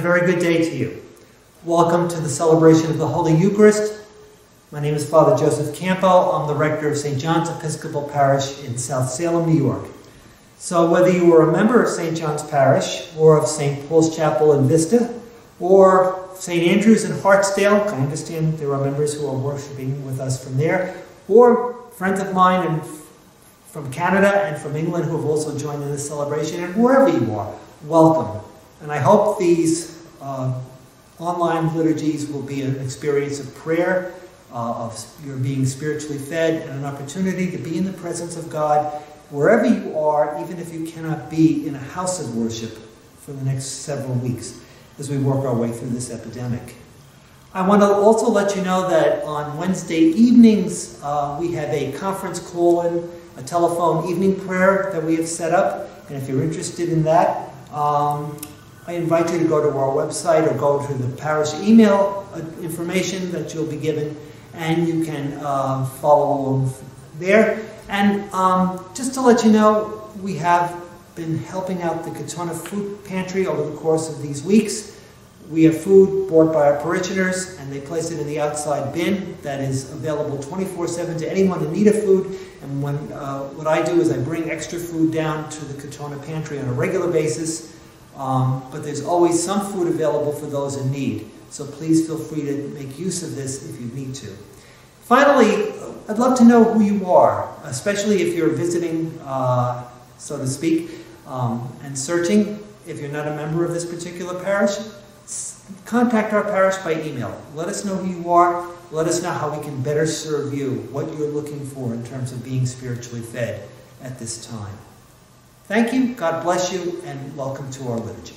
a very good day to you. Welcome to the celebration of the Holy Eucharist. My name is Father Joseph Campo. I'm the rector of St. John's Episcopal Parish in South Salem, New York. So whether you were a member of St. John's Parish or of St. Paul's Chapel in Vista or St. Andrew's in Hartsdale, I understand there are members who are worshiping with us from there, or friends of mine and from Canada and from England who have also joined in this celebration, and wherever you are, welcome. And I hope these uh, online liturgies will be an experience of prayer, uh, of your being spiritually fed, and an opportunity to be in the presence of God wherever you are, even if you cannot be in a house of worship for the next several weeks as we work our way through this epidemic. I want to also let you know that on Wednesday evenings uh, we have a conference call in a telephone evening prayer that we have set up. And if you're interested in that, um, I invite you to go to our website or go to the parish email uh, information that you'll be given, and you can uh, follow along there. And um, just to let you know, we have been helping out the Katonah Food Pantry over the course of these weeks. We have food brought by our parishioners, and they place it in the outside bin that is available 24-7 to anyone in need of food. And when, uh, what I do is I bring extra food down to the Katonah Pantry on a regular basis, um, but there's always some food available for those in need. So please feel free to make use of this if you need to. Finally, I'd love to know who you are, especially if you're visiting, uh, so to speak, um, and searching. If you're not a member of this particular parish, contact our parish by email. Let us know who you are. Let us know how we can better serve you, what you're looking for in terms of being spiritually fed at this time. Thank you, God bless you, and welcome to our liturgy.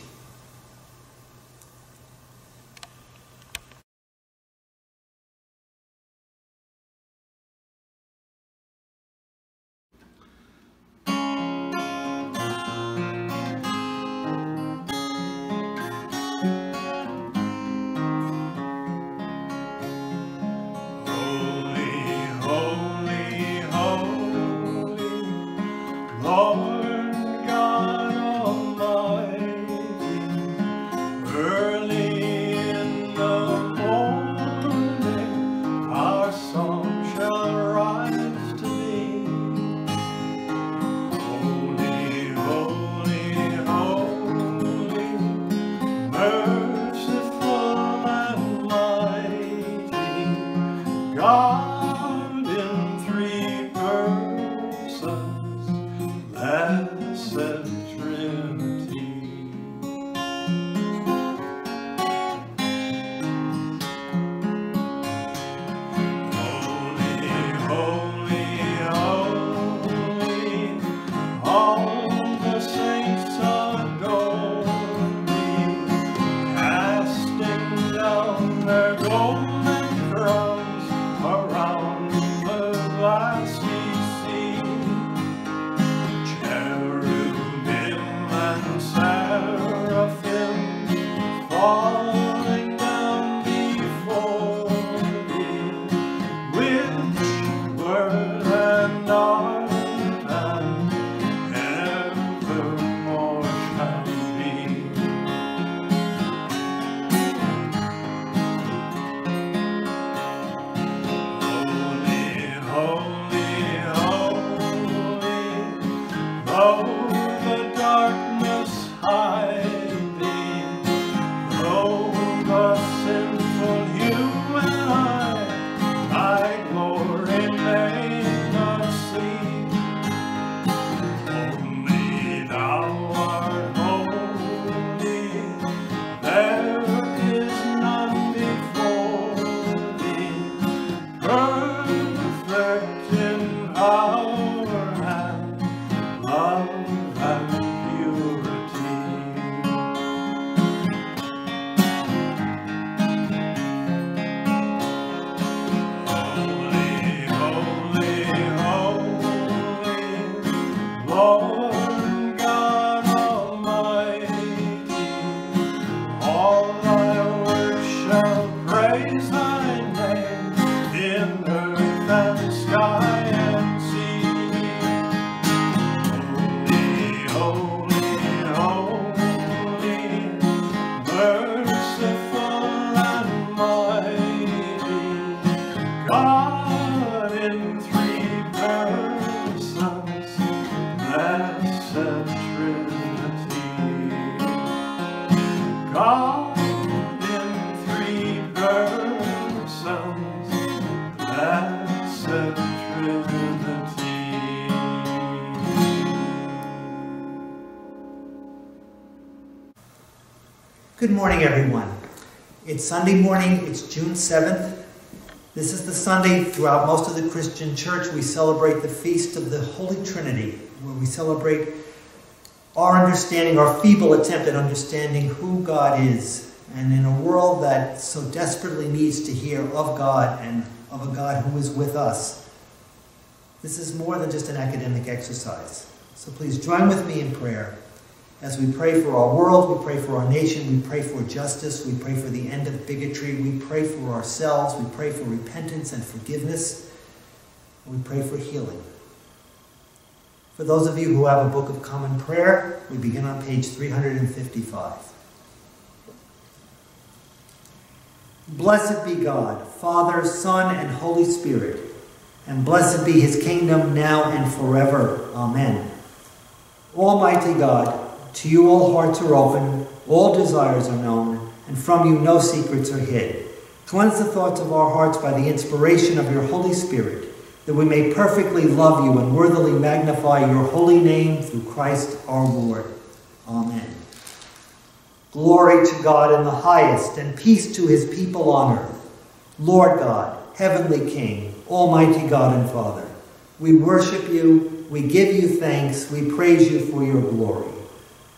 There goes. Sunday morning, it's June 7th. This is the Sunday throughout most of the Christian church we celebrate the feast of the Holy Trinity, where we celebrate our understanding, our feeble attempt at understanding who God is. And in a world that so desperately needs to hear of God and of a God who is with us, this is more than just an academic exercise. So please join with me in prayer as we pray for our world, we pray for our nation, we pray for justice, we pray for the end of bigotry, we pray for ourselves, we pray for repentance and forgiveness, and we pray for healing. For those of you who have a book of common prayer, we begin on page 355. Blessed be God, Father, Son, and Holy Spirit, and blessed be his kingdom now and forever. Amen. Almighty God, to you all hearts are open, all desires are known, and from you no secrets are hid. Cleanse the thoughts of our hearts by the inspiration of your Holy Spirit, that we may perfectly love you and worthily magnify your holy name through Christ our Lord. Amen. Glory to God in the highest, and peace to his people on earth. Lord God, heavenly King, almighty God and Father, we worship you, we give you thanks, we praise you for your glory.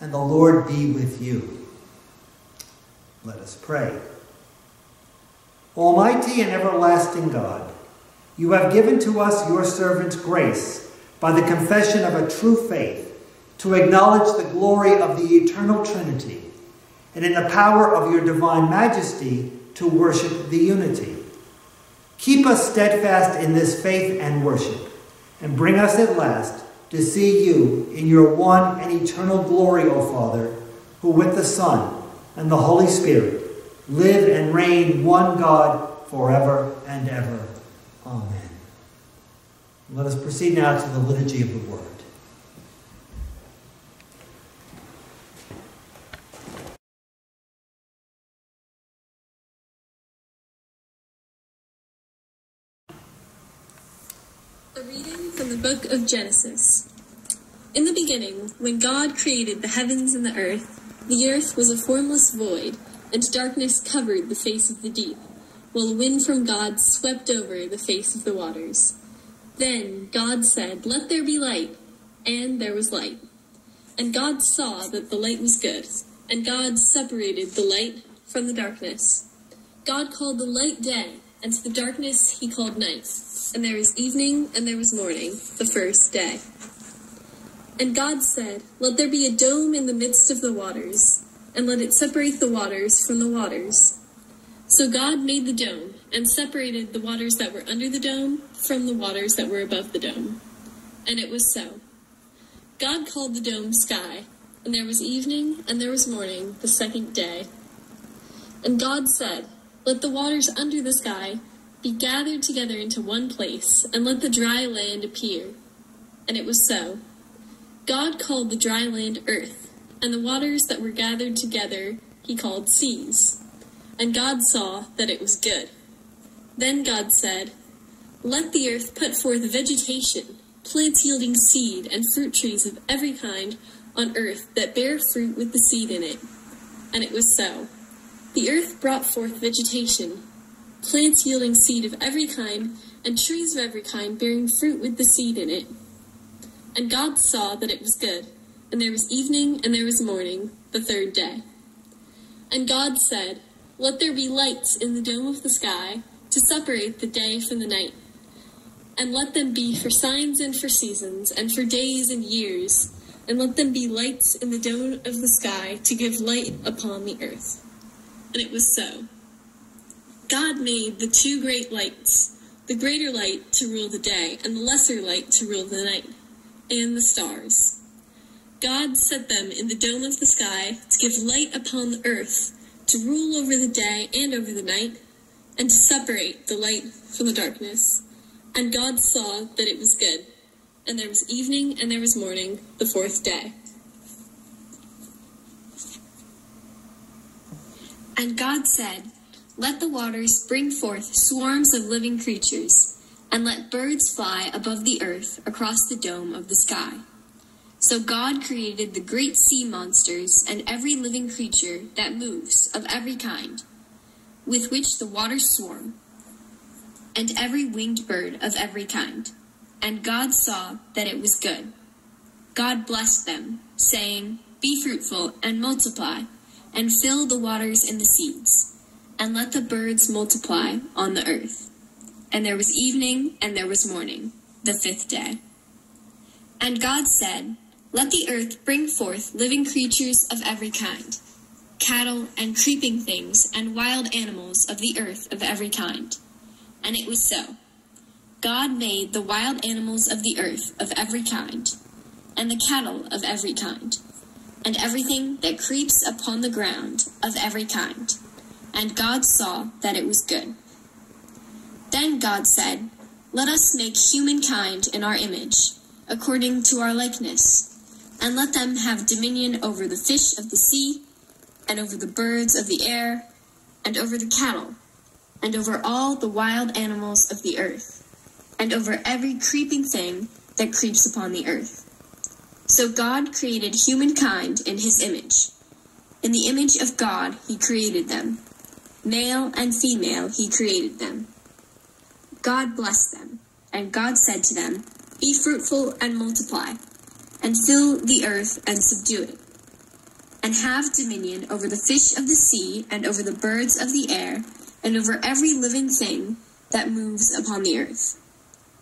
and the Lord be with you. Let us pray. Almighty and everlasting God, you have given to us your servants grace by the confession of a true faith to acknowledge the glory of the eternal Trinity and in the power of your divine majesty to worship the unity. Keep us steadfast in this faith and worship and bring us at last to see you in your one and eternal glory, O Father, who with the Son and the Holy Spirit live and reign one God forever and ever. Amen. Let us proceed now to the liturgy of the Word. A reading from the book of Genesis. In the beginning, when God created the heavens and the earth, the earth was a formless void, and darkness covered the face of the deep, while a wind from God swept over the face of the waters. Then God said, Let there be light, and there was light. And God saw that the light was good, and God separated the light from the darkness. God called the light day, and to the darkness he called night and there was evening, and there was morning, the first day. And God said, Let there be a dome in the midst of the waters, and let it separate the waters from the waters. So God made the dome, and separated the waters that were under the dome from the waters that were above the dome. And it was so. God called the dome sky, and there was evening, and there was morning, the second day. And God said, Let the waters under the sky be gathered together into one place, and let the dry land appear. And it was so. God called the dry land earth, and the waters that were gathered together he called seas. And God saw that it was good. Then God said, Let the earth put forth vegetation, plants yielding seed, and fruit trees of every kind on earth that bear fruit with the seed in it. And it was so. The earth brought forth vegetation, plants yielding seed of every kind, and trees of every kind bearing fruit with the seed in it. And God saw that it was good. And there was evening and there was morning, the third day. And God said, Let there be lights in the dome of the sky to separate the day from the night. And let them be for signs and for seasons, and for days and years. And let them be lights in the dome of the sky to give light upon the earth. And it was so. God made the two great lights, the greater light to rule the day, and the lesser light to rule the night, and the stars. God set them in the dome of the sky to give light upon the earth to rule over the day and over the night, and to separate the light from the darkness. And God saw that it was good. And there was evening and there was morning, the fourth day. And God said, Let the waters bring forth swarms of living creatures, and let birds fly above the earth across the dome of the sky. So God created the great sea monsters and every living creature that moves of every kind, with which the waters swarm, and every winged bird of every kind. And God saw that it was good. God blessed them, saying, Be fruitful and multiply and fill the waters in the seas, and let the birds multiply on the earth. And there was evening, and there was morning, the fifth day. And God said, Let the earth bring forth living creatures of every kind, cattle and creeping things, and wild animals of the earth of every kind. And it was so. God made the wild animals of the earth of every kind, and the cattle of every kind and everything that creeps upon the ground of every kind. And God saw that it was good. Then God said, Let us make humankind in our image, according to our likeness, and let them have dominion over the fish of the sea, and over the birds of the air, and over the cattle, and over all the wild animals of the earth, and over every creeping thing that creeps upon the earth. So God created humankind in his image. In the image of God, he created them. Male and female, he created them. God blessed them, and God said to them, Be fruitful and multiply, and fill the earth and subdue it, and have dominion over the fish of the sea, and over the birds of the air, and over every living thing that moves upon the earth.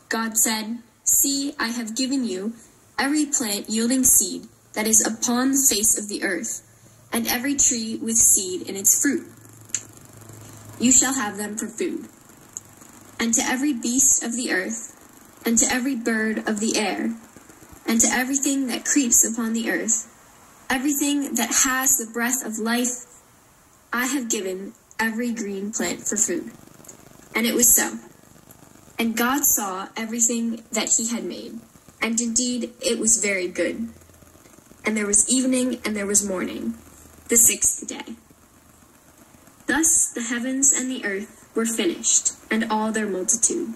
God said, See, I have given you every plant yielding seed that is upon the face of the earth, and every tree with seed in its fruit. You shall have them for food. And to every beast of the earth, and to every bird of the air, and to everything that creeps upon the earth, everything that has the breath of life, I have given every green plant for food. And it was so. And God saw everything that he had made and indeed it was very good. And there was evening and there was morning, the sixth day. Thus the heavens and the earth were finished, and all their multitude.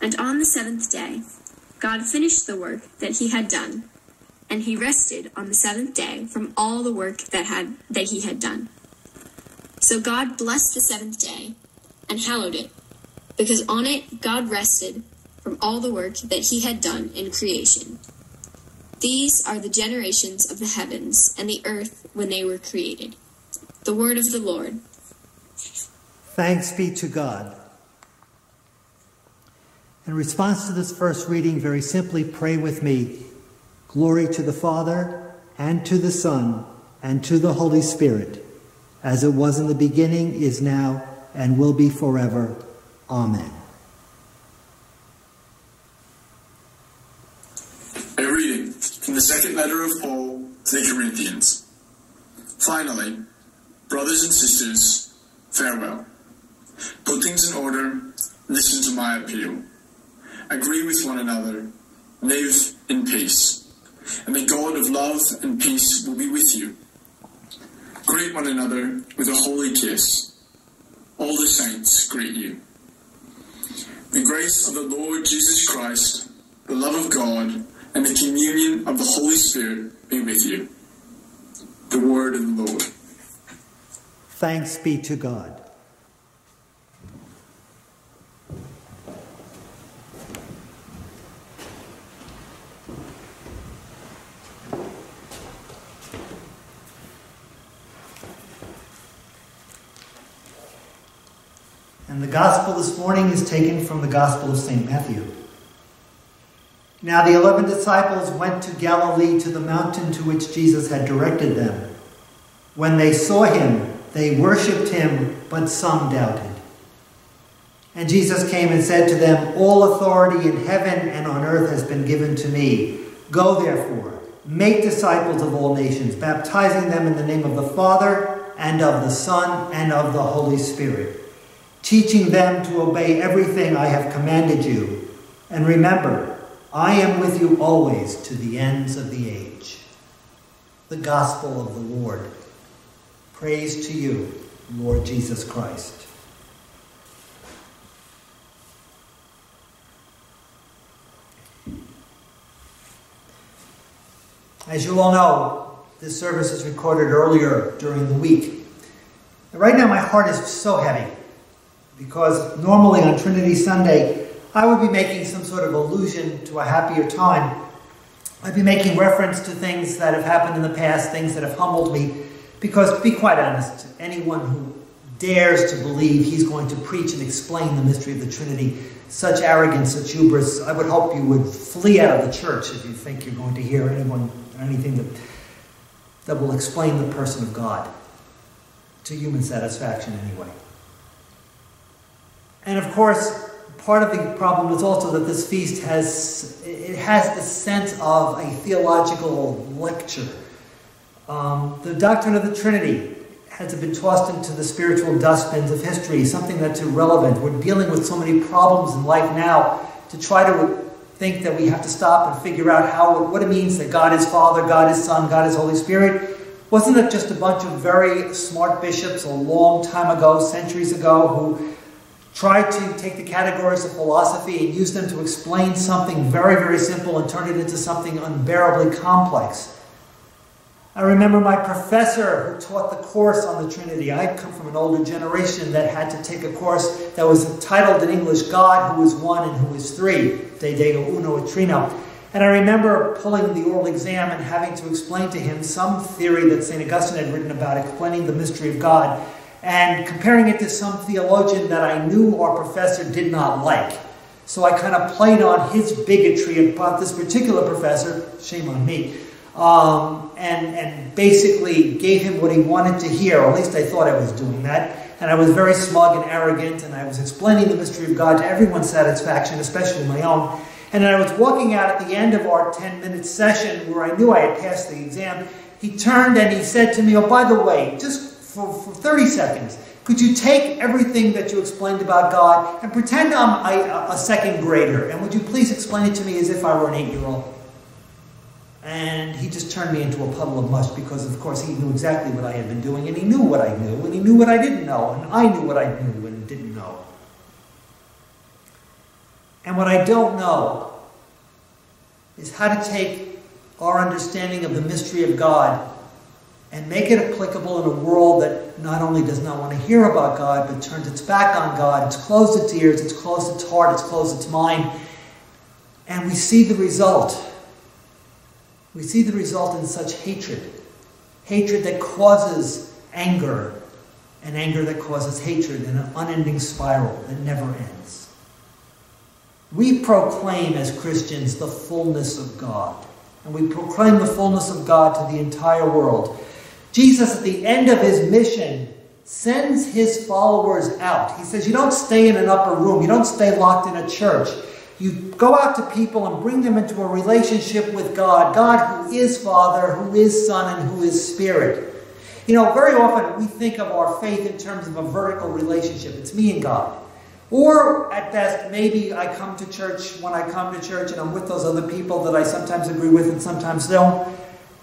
And on the seventh day, God finished the work that he had done, and he rested on the seventh day from all the work that had that he had done. So God blessed the seventh day and hallowed it, because on it God rested from all the work that he had done in creation. These are the generations of the heavens and the earth when they were created. The word of the Lord. Thanks be to God. In response to this first reading, very simply pray with me Glory to the Father, and to the Son, and to the Holy Spirit, as it was in the beginning, is now, and will be forever. Amen. The second letter of Paul to the Corinthians. Finally, brothers and sisters, farewell. Put things in order, listen to my appeal. Agree with one another, live in peace, and the God of love and peace will be with you. Greet one another with a holy kiss. All the saints greet you. The grace of the Lord Jesus Christ, the love of God, and the communion of the Holy Spirit be with you. The word of the Lord. Thanks be to God. And the gospel this morning is taken from the Gospel of St. Matthew. Now the eleven disciples went to Galilee to the mountain to which Jesus had directed them. When they saw him, they worshipped him, but some doubted. And Jesus came and said to them, All authority in heaven and on earth has been given to me. Go therefore, make disciples of all nations, baptizing them in the name of the Father, and of the Son, and of the Holy Spirit, teaching them to obey everything I have commanded you. And remember, I am with you always to the ends of the age. The Gospel of the Lord. Praise to you, Lord Jesus Christ. As you all know, this service is recorded earlier during the week. Right now, my heart is so heavy because normally on Trinity Sunday, I would be making some sort of allusion to a happier time. I'd be making reference to things that have happened in the past, things that have humbled me. Because, to be quite honest, anyone who dares to believe he's going to preach and explain the mystery of the Trinity, such arrogance, such hubris, I would hope you would flee out of the church if you think you're going to hear anyone anything that, that will explain the person of God to human satisfaction anyway. And of course, part of the problem is also that this feast has it has the sense of a theological lecture. Um, the doctrine of the Trinity has been tossed into the spiritual dustbins of history, something that's irrelevant. We're dealing with so many problems in life now to try to think that we have to stop and figure out how what it means that God is Father, God is Son, God is Holy Spirit. Wasn't it just a bunch of very smart bishops a long time ago, centuries ago, who tried to take the categories of philosophy and use them to explain something very, very simple and turn it into something unbearably complex? I remember my professor who taught the course on the Trinity. I come from an older generation that had to take a course that was titled in English, God who is one and who is three, De Deo Uno et Trino. And I remember pulling the oral exam and having to explain to him some theory that St. Augustine had written about explaining the mystery of God and comparing it to some theologian that I knew our professor did not like. So I kind of played on his bigotry about this particular professor, shame on me, um, and, and basically gave him what he wanted to hear, or at least I thought I was doing that. And I was very smug and arrogant, and I was explaining the mystery of God to everyone's satisfaction, especially my own. And I was walking out at the end of our 10 minute session where I knew I had passed the exam. He turned and he said to me, Oh, by the way, just for, for 30 seconds, could you take everything that you explained about God and pretend I'm a, a second grader? And would you please explain it to me as if I were an eight year old? And he just turned me into a puddle of mush because, of course, he knew exactly what I had been doing, and he knew what I knew, and he knew what I didn't know, and I knew what I knew and didn't know. And what I don't know is how to take our understanding of the mystery of God and make it applicable in a world that not only does not want to hear about God, but turns its back on God. It's closed its ears, it's closed its heart, it's closed its mind. And we see the result. We see the result in such hatred. Hatred that causes anger, and anger that causes hatred in an unending spiral that never ends. We proclaim as Christians the fullness of God, and we proclaim the fullness of God to the entire world. Jesus, at the end of his mission, sends his followers out. He says, You don't stay in an upper room, you don't stay locked in a church. You go out to people and bring them into a relationship with God, God who is Father, who is Son, and who is Spirit. You know, very often we think of our faith in terms of a vertical relationship. It's me and God. Or at best, maybe I come to church when I come to church and I'm with those other people that I sometimes agree with and sometimes don't.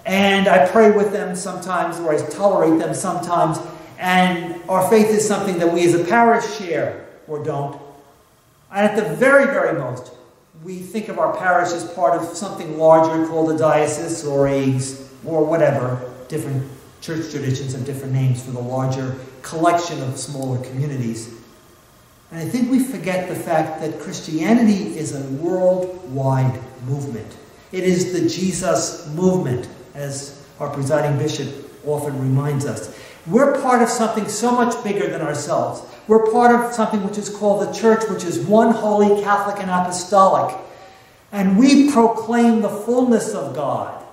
And I pray with them sometimes, or I tolerate them sometimes. And our faith is something that we as a parish share or don't. And at the very, very most, we think of our parish as part of something larger called a diocese or a, or whatever. Different church traditions have different names for the larger collection of smaller communities. And I think we forget the fact that Christianity is a worldwide movement. It is the Jesus movement, as our presiding bishop often reminds us. We're part of something so much bigger than ourselves. We're part of something which is called the church, which is one holy, Catholic, and apostolic. And we proclaim the fullness of God.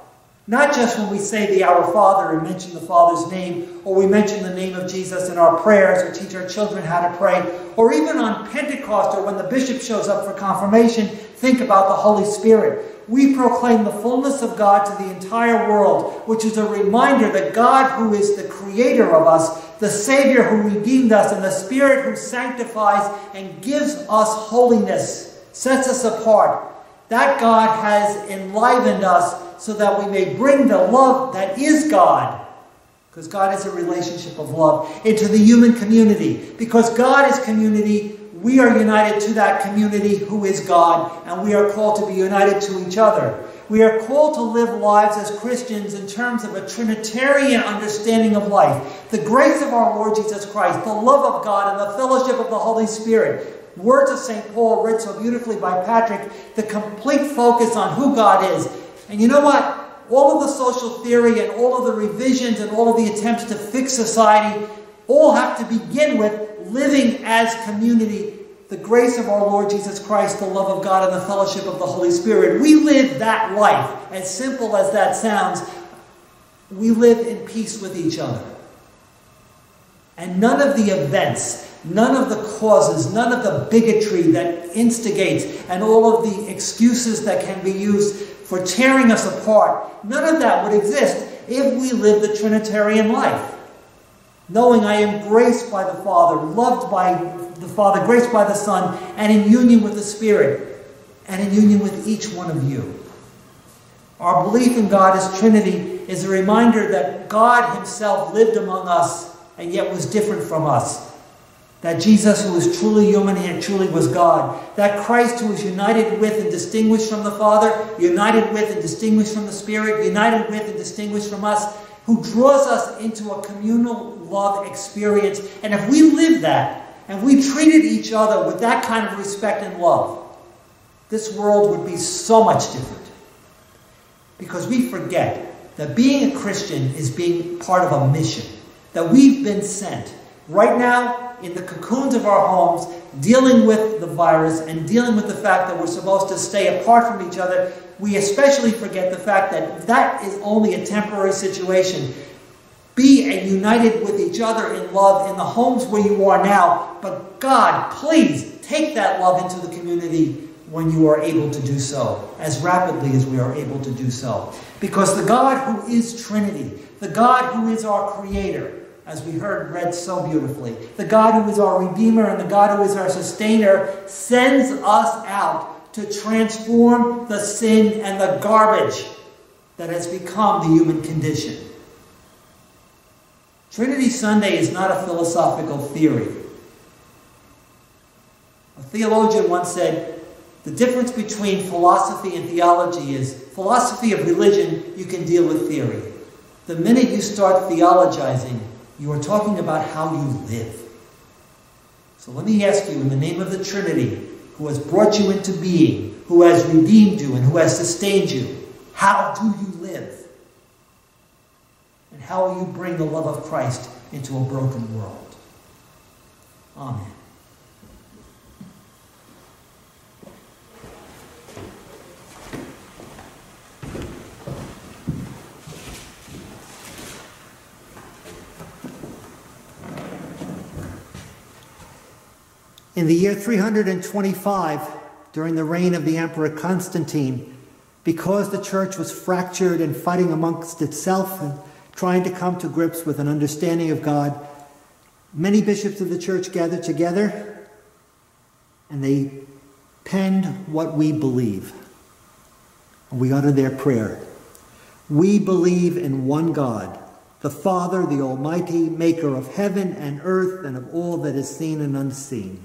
Not just when we say the Our Father and mention the Father's name, or we mention the name of Jesus in our prayers, or teach our children how to pray, or even on Pentecost or when the bishop shows up for confirmation, think about the Holy Spirit. We proclaim the fullness of God to the entire world, which is a reminder that God, who is the creator of us, the Savior who redeemed us, and the Spirit who sanctifies and gives us holiness, sets us apart. That God has enlivened us so that we may bring the love that is God because God is a relationship of love, into the human community. Because God is community, we are united to that community who is God, and we are called to be united to each other. We are called to live lives as Christians in terms of a Trinitarian understanding of life. The grace of our Lord Jesus Christ, the love of God, and the fellowship of the Holy Spirit. Words of St. Paul, read so beautifully by Patrick, the complete focus on who God is. And you know what? All of the social theory and all of the revisions and all of the attempts to fix society all have to begin with living as community the grace of our Lord Jesus Christ, the love of God, and the fellowship of the Holy Spirit. We live that life, as simple as that sounds. We live in peace with each other. And none of the events, none of the causes, none of the bigotry that instigates, and all of the excuses that can be used for tearing us apart, none of that would exist if we lived the Trinitarian life knowing I am graced by the Father, loved by the Father, graced by the Son, and in union with the Spirit, and in union with each one of you. Our belief in God as Trinity is a reminder that God Himself lived among us and yet was different from us. That Jesus, who was truly human and truly was God. That Christ, who was united with and distinguished from the Father, united with and distinguished from the Spirit, united with and distinguished from us, who draws us into a communal love experience. And if we live that, and we treated each other with that kind of respect and love, this world would be so much different. Because we forget that being a Christian is being part of a mission, that we've been sent. Right now, in the cocoons of our homes, dealing with the virus and dealing with the fact that we're supposed to stay apart from each other, we especially forget the fact that that is only a temporary situation. Be united with each other in love in the homes where you are now. But God, please take that love into the community when you are able to do so, as rapidly as we are able to do so. Because the God who is Trinity, the God who is our Creator, as we heard read so beautifully, the God who is our Redeemer and the God who is our Sustainer, sends us out to transform the sin and the garbage that has become the human condition. Trinity Sunday is not a philosophical theory. A theologian once said, the difference between philosophy and theology is philosophy of religion, you can deal with theory. The minute you start theologizing, you are talking about how you live. So let me ask you, in the name of the Trinity, who has brought you into being, who has redeemed you, and who has sustained you. How do you live? And how will you bring the love of Christ into a broken world? Amen. In the year 325, during the reign of the Emperor Constantine, because the church was fractured and fighting amongst itself and trying to come to grips with an understanding of God, many bishops of the church gathered together and they penned what we believe. We utter their prayer. We believe in one God, the Father, the Almighty, maker of heaven and earth and of all that is seen and unseen.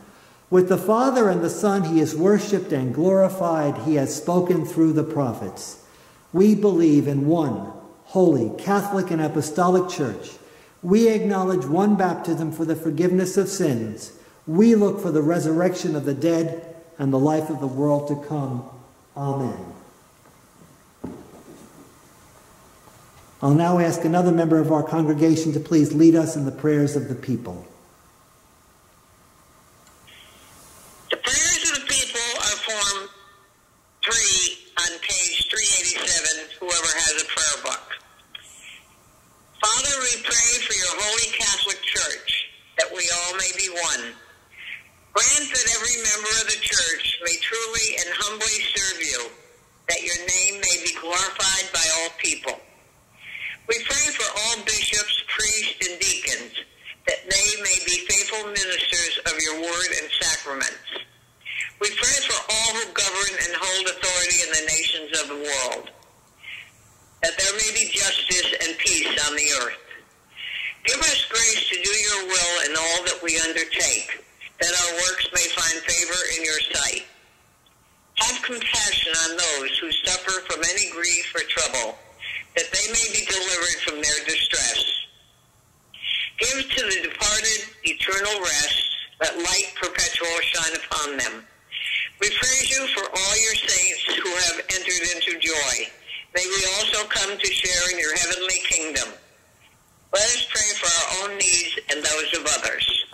With the Father and the Son, he is worshiped and glorified. He has spoken through the prophets. We believe in one holy, Catholic, and Apostolic Church. We acknowledge one baptism for the forgiveness of sins. We look for the resurrection of the dead and the life of the world to come. Amen. I'll now ask another member of our congregation to please lead us in the prayers of the people. The prayers of the people are Form 3 on page 387, whoever has a prayer book. Father, we pray for your holy Catholic Church, that we all may be one. Grant that every member of the church may truly and humbly serve you, that your name may be glorified by all people. We pray for all bishops, priests, and deacons, that they may be faithful ministers of your word and sacraments. We pray for all who govern and hold authority in the nations of the world, that there may be justice and peace on the earth. Give us grace to do your will in all that we undertake that our works may find favor in your sight. Have compassion on those who suffer from any grief or trouble, that they may be delivered from their distress. Give to the departed eternal rest, let light perpetual shine upon them. We praise you for all your saints who have entered into joy. May we also come to share in your heavenly kingdom. Let us pray for our own needs and those of others.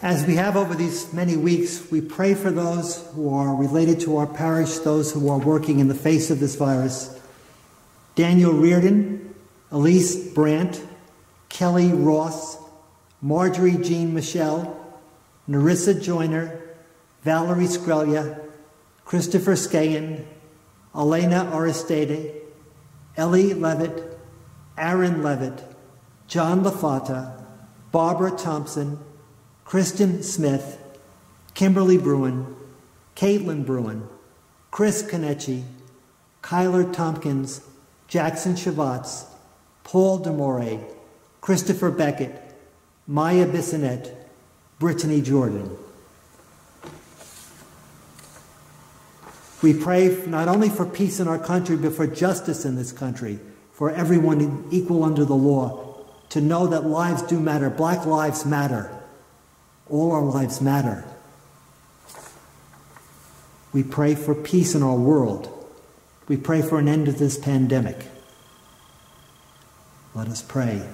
As we have over these many weeks, we pray for those who are related to our parish, those who are working in the face of this virus. Daniel Reardon, Elise Brandt, Kelly Ross, Marjorie Jean Michelle, Narissa Joyner, Valerie Skrelia, Christopher Skayen, Elena Aristide, Ellie Levitt, Aaron Levitt, John LaFata, Barbara Thompson, Kristen Smith, Kimberly Bruin, Caitlin Bruin, Chris Kenichi, Kyler Tompkins, Jackson Shavatz, Paul Demore, Christopher Beckett, Maya Bissonette, Brittany Jordan. We pray not only for peace in our country, but for justice in this country, for everyone equal under the law, to know that lives do matter. Black lives matter. All our lives matter. We pray for peace in our world. We pray for an end to this pandemic. Let us pray.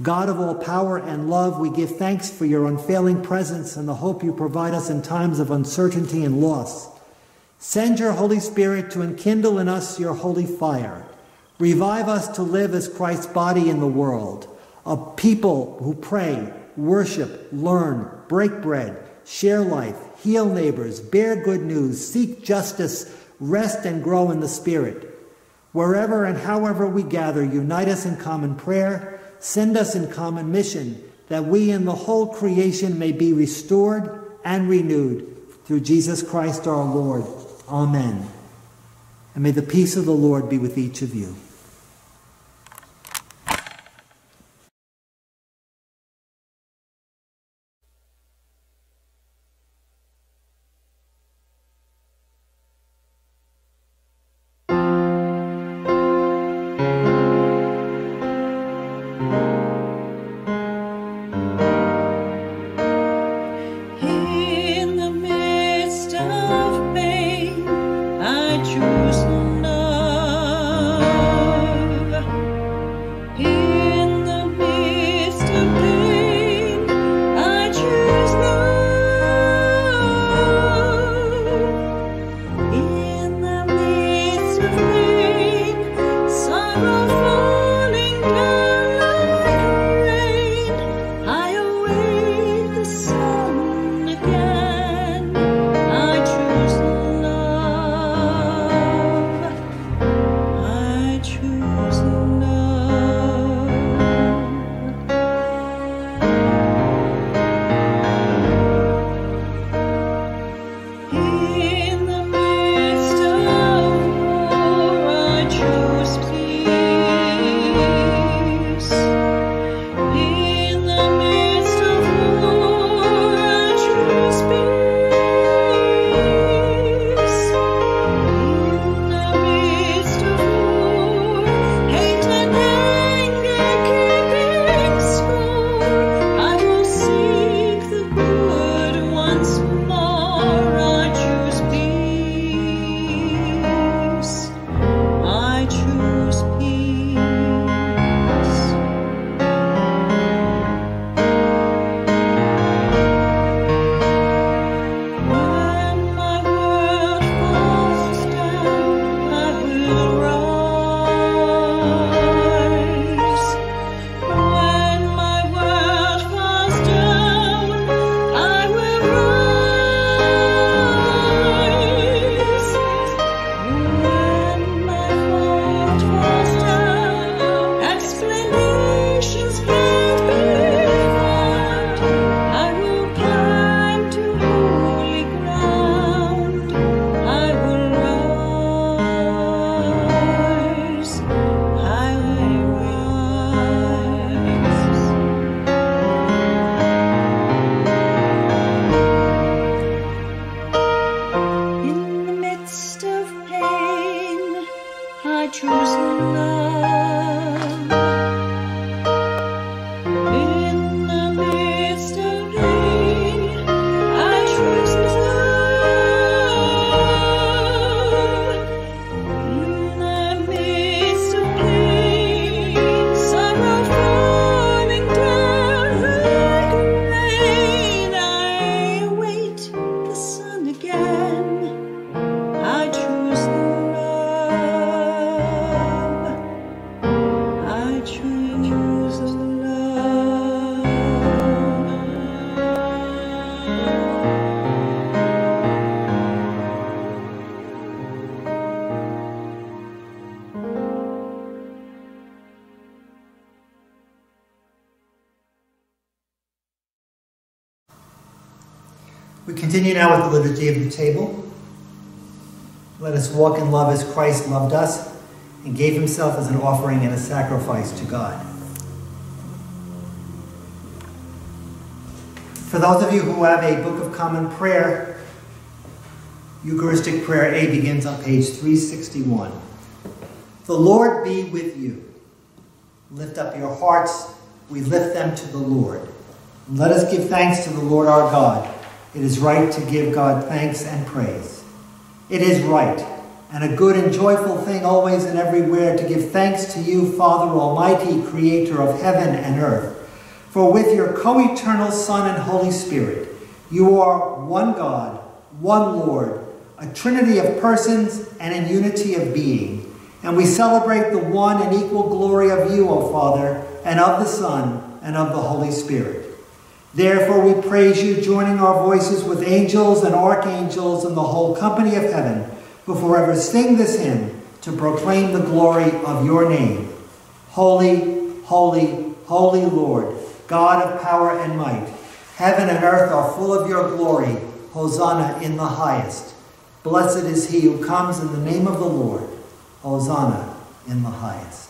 God of all power and love, we give thanks for your unfailing presence and the hope you provide us in times of uncertainty and loss. Send your Holy Spirit to enkindle in us your holy fire. Revive us to live as Christ's body in the world, a people who pray, worship, learn, break bread, share life, heal neighbors, bear good news, seek justice, rest and grow in the Spirit. Wherever and however we gather, unite us in common prayer, send us in common mission, that we and the whole creation may be restored and renewed through Jesus Christ our Lord. Amen. And may the peace of the Lord be with each of you. Liturgy of the table. Let us walk in love as Christ loved us and gave himself as an offering and a sacrifice to God. For those of you who have a Book of Common Prayer, Eucharistic Prayer A begins on page 361. The Lord be with you. Lift up your hearts. We lift them to the Lord. And let us give thanks to the Lord our God. It is right to give God thanks and praise. It is right and a good and joyful thing always and everywhere to give thanks to you, Father Almighty, creator of heaven and earth. For with your co eternal Son and Holy Spirit, you are one God, one Lord, a trinity of persons and in unity of being. And we celebrate the one and equal glory of you, O Father, and of the Son, and of the Holy Spirit. Therefore we praise you, joining our voices with angels and archangels and the whole company of heaven, who forever sing this hymn to proclaim the glory of your name. Holy, holy, holy Lord, God of power and might. Heaven and earth are full of your glory. Hosanna in the highest. Blessed is he who comes in the name of the Lord. Hosanna in the highest.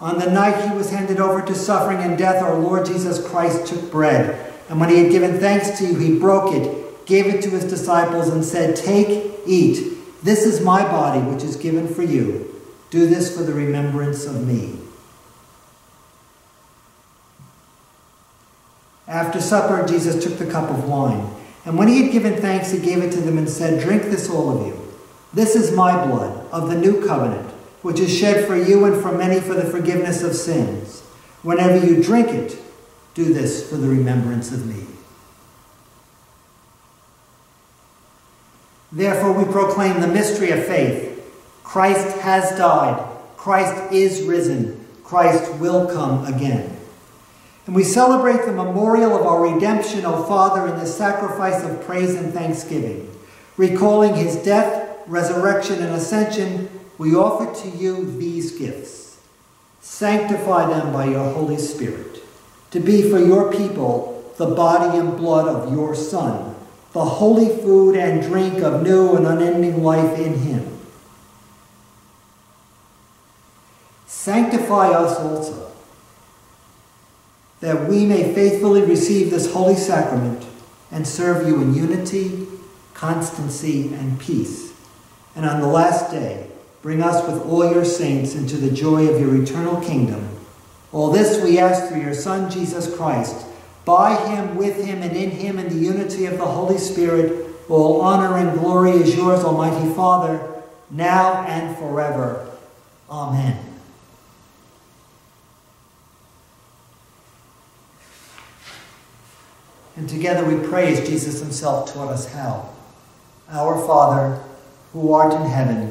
On the night he was handed over to suffering and death, our Lord Jesus Christ took bread. And when he had given thanks to you, he broke it, gave it to his disciples, and said, Take, eat. This is my body, which is given for you. Do this for the remembrance of me. After supper, Jesus took the cup of wine. And when he had given thanks, he gave it to them and said, Drink this, all of you. This is my blood of the new covenant, which is shed for you and for many for the forgiveness of sins. Whenever you drink it, do this for the remembrance of me. Therefore, we proclaim the mystery of faith. Christ has died. Christ is risen. Christ will come again. And we celebrate the memorial of our redemption, O Father, in the sacrifice of praise and thanksgiving. Recalling his death, resurrection, and ascension, we offer to you these gifts. Sanctify them by your Holy Spirit, to be for your people the body and blood of your Son, the holy food and drink of new and unending life in him. Sanctify us also that we may faithfully receive this holy sacrament and serve you in unity, constancy, and peace. And on the last day, bring us with all your saints into the joy of your eternal kingdom. All this we ask through your Son, Jesus Christ. By him, with him, and in him, in the unity of the Holy Spirit, all honor and glory is yours, Almighty Father, now and forever. Amen. And together we praise Jesus himself taught us how. Our Father, who art in heaven,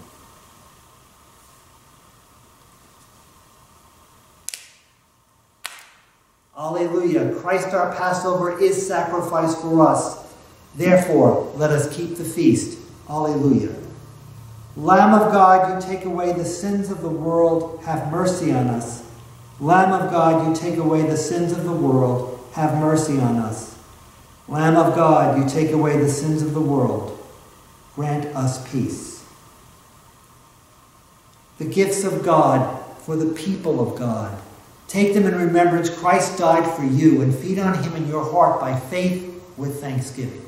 Alleluia. Christ our Passover is sacrificed for us. Therefore, let us keep the feast. Alleluia. Lamb of God, you take away the sins of the world, have mercy on us. Lamb of God, you take away the sins of the world, have mercy on us. Lamb of God, you take away the sins of the world, grant us peace. The gifts of God for the people of God. Take them in remembrance. Christ died for you and feed on him in your heart by faith with thanksgiving.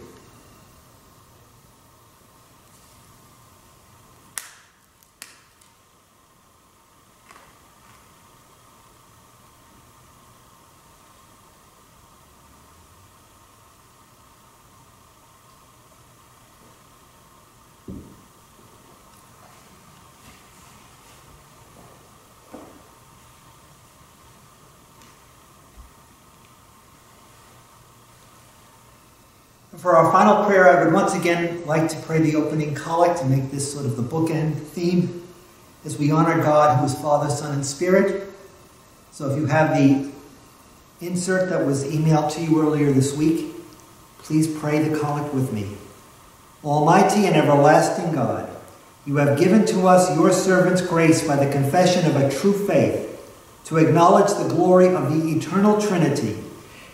For our final prayer, I would once again like to pray the opening collect to make this sort of the bookend theme as we honor God who is Father, Son, and Spirit. So if you have the insert that was emailed to you earlier this week, please pray the collect with me. Almighty and everlasting God, you have given to us your servants grace by the confession of a true faith to acknowledge the glory of the eternal Trinity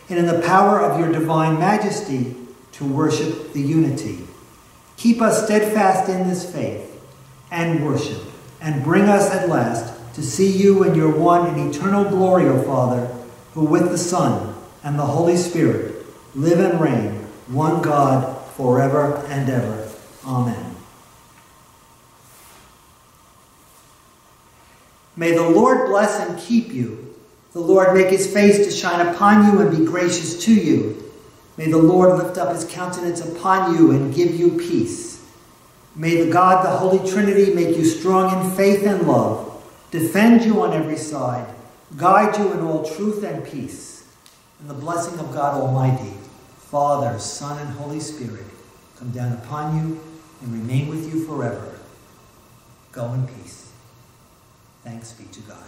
and in the power of your divine majesty to worship the unity. Keep us steadfast in this faith and worship, and bring us at last to see you in your one and eternal glory, O Father, who with the Son and the Holy Spirit live and reign, one God, forever and ever. Amen. May the Lord bless and keep you. The Lord make his face to shine upon you and be gracious to you. May the Lord lift up his countenance upon you and give you peace. May the God, the Holy Trinity, make you strong in faith and love, defend you on every side, guide you in all truth and peace. And the blessing of God Almighty, Father, Son, and Holy Spirit, come down upon you and remain with you forever. Go in peace. Thanks be to God.